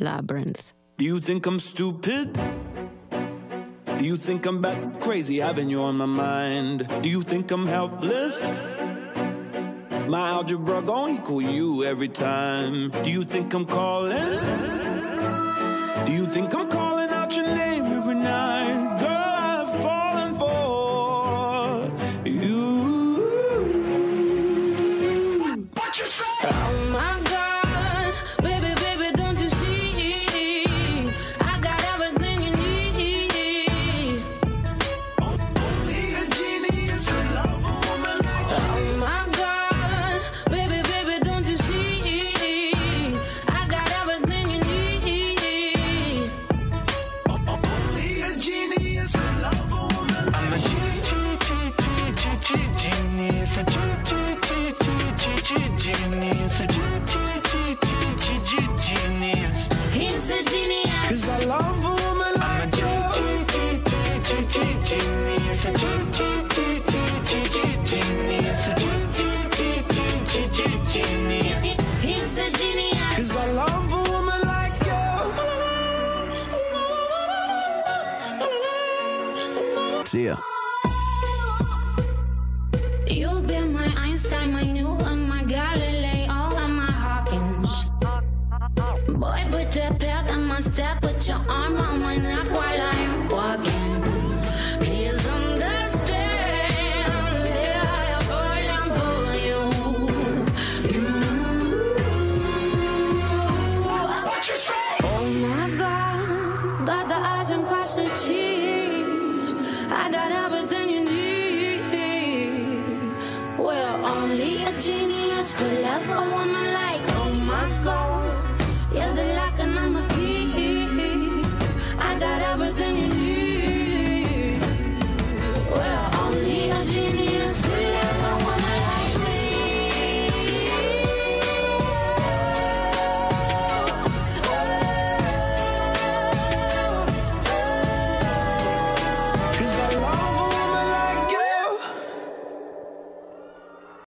Labrinth. Do you think I'm stupid? Do you think I'm bat crazy having you on my mind? Do you think I'm helpless? My algebra gon' equal you every time. Do you think I'm calling? Do you think I'm calling out your name every night? Girl, I've fallen for you. What you say? Oh A genius. Cause I love a woman like you. Genius. He's a genius. Cause I love a woman like you. See ya. You've been my Einstein, my Newton, my Galileo, and my Hawkins. Boy, eyes and cross the T's. I got everything you need. Well, only a genius could love a woman